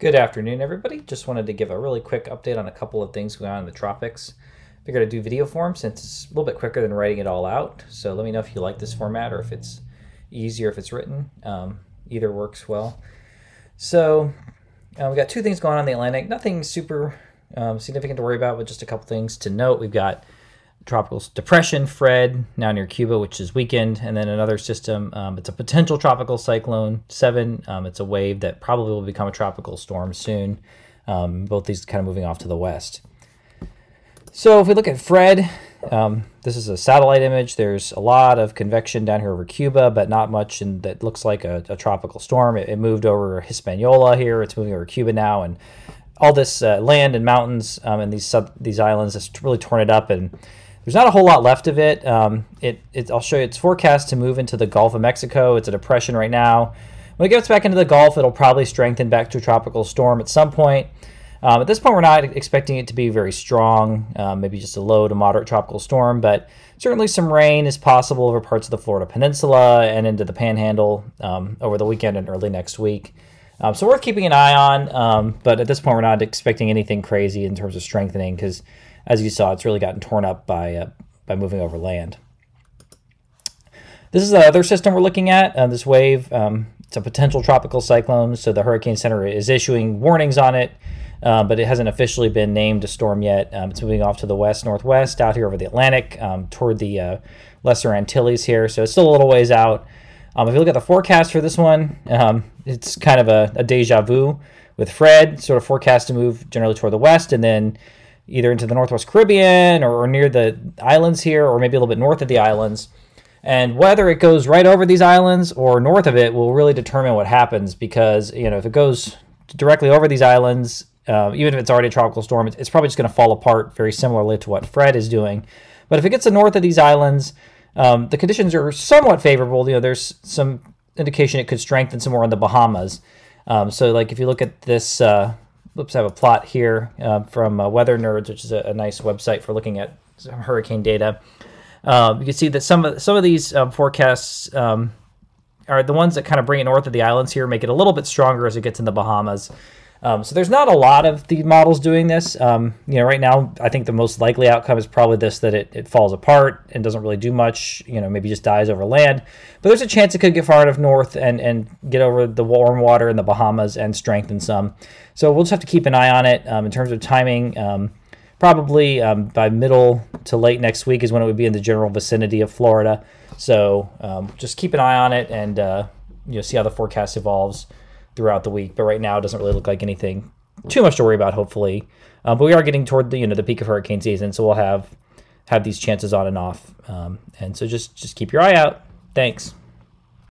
Good afternoon, everybody. Just wanted to give a really quick update on a couple of things going on in the tropics. Figured I'd do video form since it's a little bit quicker than writing it all out. So let me know if you like this format or if it's easier if it's written. Um, either works well. So uh, we got two things going on in the Atlantic. Nothing super um, significant to worry about, but just a couple things to note. We've got tropical depression Fred now near Cuba, which is weakened, and then another system. Um, it's a potential tropical cyclone seven. Um, it's a wave that probably will become a tropical storm soon. Um, both these kind of moving off to the west. So if we look at Fred, um, this is a satellite image. There's a lot of convection down here over Cuba, but not much, and that looks like a, a tropical storm. It, it, moved over Hispaniola here. It's moving over Cuba now, and all this uh, land and mountains um, and these sub, these islands has really torn it up and there's not a whole lot left of it. Um, it, it. I'll show you. It's forecast to move into the Gulf of Mexico. It's a depression right now. When it gets back into the Gulf, it'll probably strengthen back to a tropical storm at some point. Um, at this point, we're not expecting it to be very strong, um, maybe just a low to moderate tropical storm, but certainly some rain is possible over parts of the Florida Peninsula and into the Panhandle um, over the weekend and early next week. Um, so worth keeping an eye on, um, but at this point, we're not expecting anything crazy in terms of strengthening because as you saw, it's really gotten torn up by uh, by moving over land. This is the other system we're looking at. Uh, this wave, um, it's a potential tropical cyclone, so the Hurricane Center is issuing warnings on it, uh, but it hasn't officially been named a storm yet. Um, it's moving off to the west northwest, out here over the Atlantic, um, toward the uh, Lesser Antilles here. So it's still a little ways out. Um, if you look at the forecast for this one, um, it's kind of a, a deja vu with Fred, sort of forecast to move generally toward the west, and then either into the Northwest Caribbean or, or near the islands here, or maybe a little bit north of the islands. And whether it goes right over these islands or north of it will really determine what happens because, you know, if it goes directly over these islands, uh, even if it's already a tropical storm, it's, it's probably just going to fall apart very similarly to what Fred is doing. But if it gets to north of these islands, um, the conditions are somewhat favorable. You know, there's some indication it could strengthen some more in the Bahamas. Um, so, like if you look at this uh, Oops, I have a plot here uh, from uh, Weather Nerds, which is a, a, nice website for looking at hurricane data. Uh, you can see that some of some of these um, forecasts um, are the ones that kind of bring it north of the islands here, make it a little bit stronger as it gets in the Bahamas. Um, so there's not a lot of the models doing this. Um, you know, right now, I think the most likely outcome is probably this that it, it falls apart and doesn't really do much. You know, maybe just dies over land. But there's a chance it could get far enough north and, and get over the warm water in the Bahamas and strengthen some. So we'll just have to keep an eye on it um, in terms of timing. Um, probably um, by middle to late next week is when it would be in the general vicinity of Florida. So um, just keep an eye on it and uh, you know see how the forecast evolves throughout the week. But right now, it doesn't really look like anything too much to worry about. Hopefully, um, but we are getting toward the you know the peak of hurricane season, so we'll have have these chances on and off. Um, and so just just keep your eye out. Thanks.